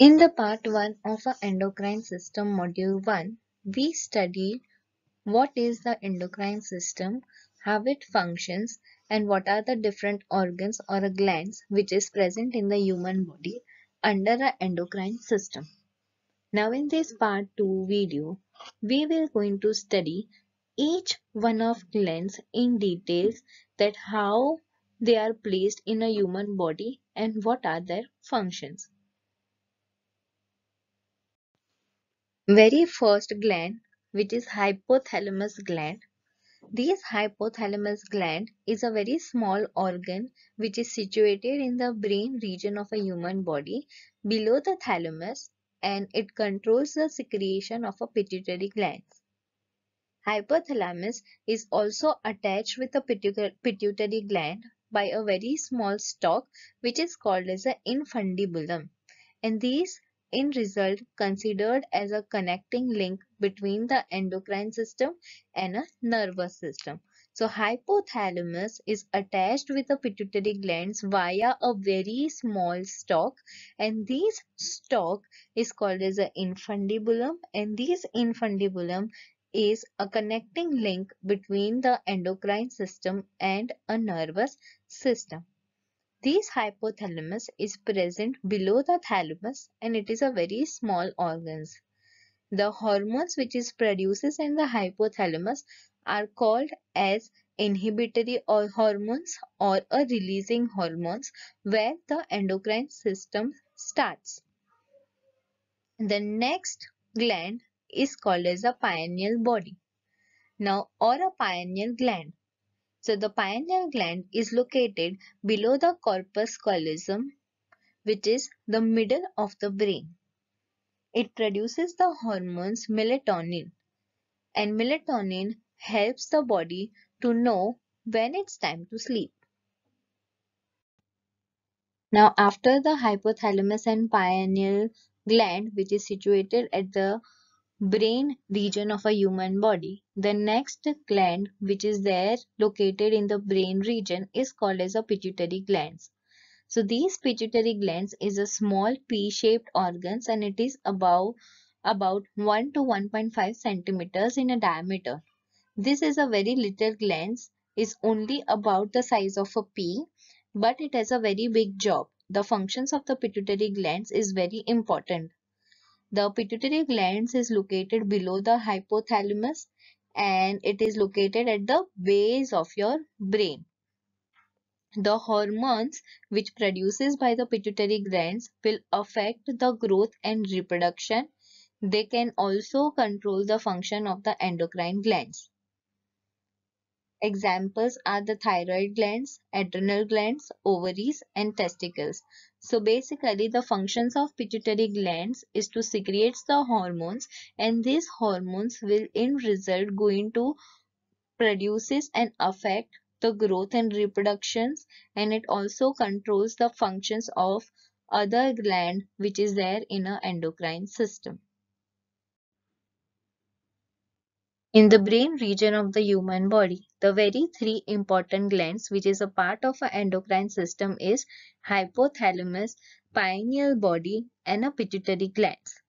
In the part 1 of our endocrine system module 1, we studied what is the endocrine system, how it functions and what are the different organs or glands which is present in the human body under the endocrine system. Now in this part 2 video, we will going to study each one of glands in details that how they are placed in a human body and what are their functions. Very first gland which is hypothalamus gland. This hypothalamus gland is a very small organ which is situated in the brain region of a human body below the thalamus and it controls the secretion of a pituitary glands. Hypothalamus is also attached with the pituitary gland by a very small stalk which is called as the infundibulum and these in result considered as a connecting link between the endocrine system and a nervous system. So hypothalamus is attached with the pituitary glands via a very small stalk and this stalk is called as a infundibulum and this infundibulum is a connecting link between the endocrine system and a nervous system. This hypothalamus is present below the thalamus and it is a very small organs. The hormones which is produces in the hypothalamus are called as inhibitory or hormones or a releasing hormones where the endocrine system starts. The next gland is called as a pineal body. Now or a pineal gland. So the pineal gland is located below the corpus callosum which is the middle of the brain. It produces the hormones melatonin and melatonin helps the body to know when it's time to sleep. Now after the hypothalamus and pineal gland which is situated at the brain region of a human body. The next gland which is there located in the brain region is called as a pituitary glands. So these pituitary glands is a small pea-shaped organs and it is about about 1 to 1.5 centimeters in a diameter. This is a very little glands is only about the size of a pea but it has a very big job. The functions of the pituitary glands is very important. The pituitary glands is located below the hypothalamus and it is located at the base of your brain. The hormones which produces by the pituitary glands will affect the growth and reproduction. They can also control the function of the endocrine glands. Examples are the thyroid glands, adrenal glands, ovaries and testicles. So basically the functions of pituitary glands is to secrete the hormones and these hormones will in result going to produces and affect the growth and reproductions and it also controls the functions of other gland which is there in a endocrine system. In the brain region of the human body, the very three important glands which is a part of our endocrine system is hypothalamus, pineal body and a pituitary glands.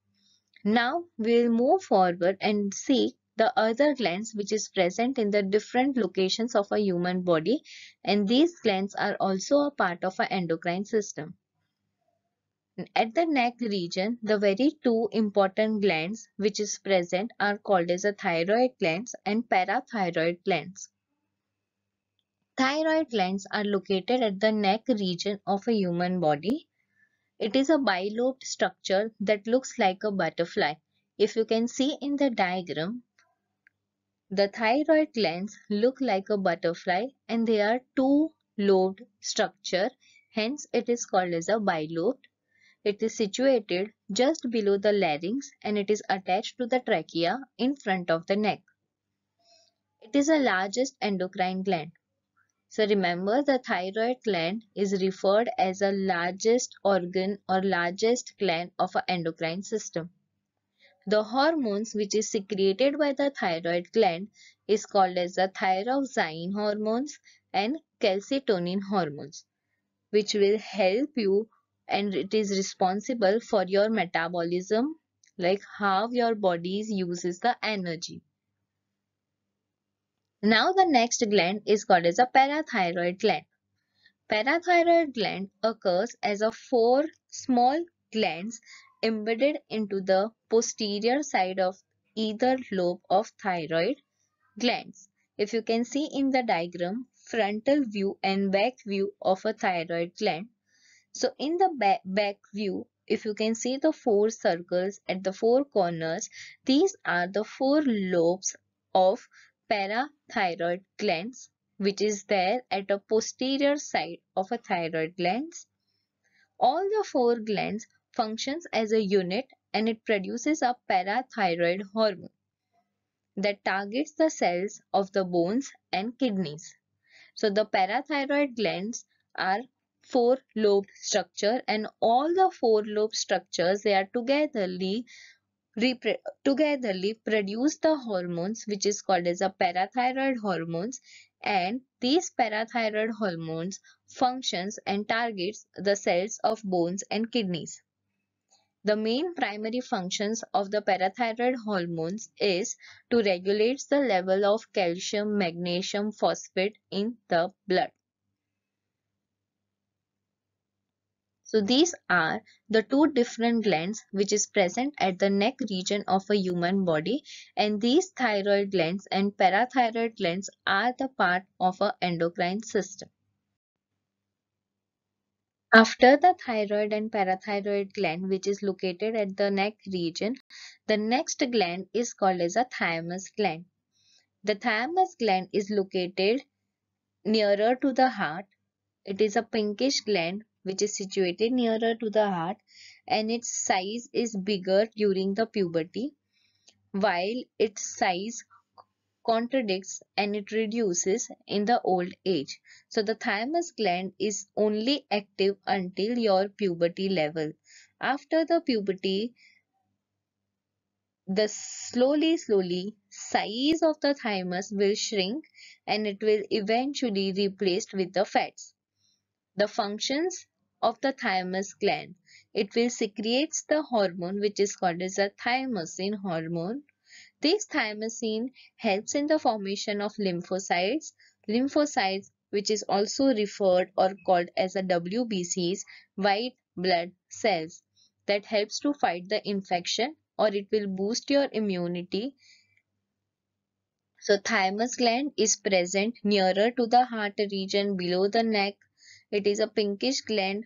Now we will move forward and see the other glands which is present in the different locations of a human body and these glands are also a part of our endocrine system. At the neck region, the very two important glands which is present are called as a thyroid glands and parathyroid glands. Thyroid glands are located at the neck region of a human body. It is a bilobed structure that looks like a butterfly. If you can see in the diagram, the thyroid glands look like a butterfly and they are two-lobed structure. Hence, it is called as a bilobed it is situated just below the larynx and it is attached to the trachea in front of the neck. It is the largest endocrine gland. So remember the thyroid gland is referred as the largest organ or largest gland of an endocrine system. The hormones which is secreted by the thyroid gland is called as the thyroxine hormones and calcitonin hormones which will help you and it is responsible for your metabolism like how your body uses the energy. Now the next gland is called as a parathyroid gland. Parathyroid gland occurs as a four small glands embedded into the posterior side of either lobe of thyroid glands. If you can see in the diagram, frontal view and back view of a thyroid gland. So in the back, back view, if you can see the four circles at the four corners, these are the four lobes of parathyroid glands which is there at a posterior side of a thyroid glands. All the four glands functions as a unit and it produces a parathyroid hormone that targets the cells of the bones and kidneys. So the parathyroid glands are four lobe structure and all the four lobe structures they are togetherly togetherly produce the hormones which is called as a parathyroid hormones and these parathyroid hormones functions and targets the cells of bones and kidneys. The main primary functions of the parathyroid hormones is to regulate the level of calcium, magnesium, phosphate in the blood. So these are the two different glands which is present at the neck region of a human body and these thyroid glands and parathyroid glands are the part of a endocrine system. After the thyroid and parathyroid gland which is located at the neck region, the next gland is called as a thymus gland. The thymus gland is located nearer to the heart. It is a pinkish gland which is situated nearer to the heart and its size is bigger during the puberty while its size contracts and it reduces in the old age. So the thymus gland is only active until your puberty level. After the puberty, the slowly slowly size of the thymus will shrink and it will eventually replaced with the fats. The functions of the thymus gland. It will secretes the hormone which is called as a thymosin hormone this thymosin helps in the formation of lymphocytes. Lymphocytes which is also referred or called as a WBCs, white blood cells that helps to fight the infection or it will boost your immunity. So thymus gland is present nearer to the heart region below the neck. It is a pinkish gland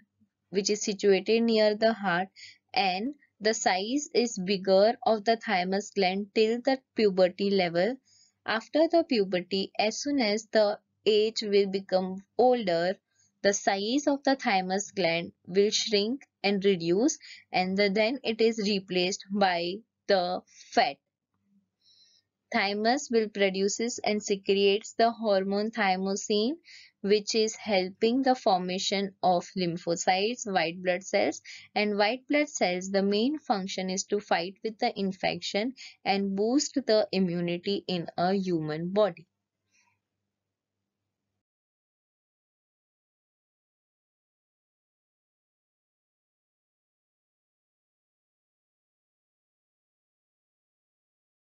which is situated near the heart and the size is bigger of the thymus gland till the puberty level. After the puberty, as soon as the age will become older, the size of the thymus gland will shrink and reduce and the, then it is replaced by the fat. Thymus will produces and secretes the hormone thymosin which is helping the formation of lymphocytes, white blood cells and white blood cells the main function is to fight with the infection and boost the immunity in a human body.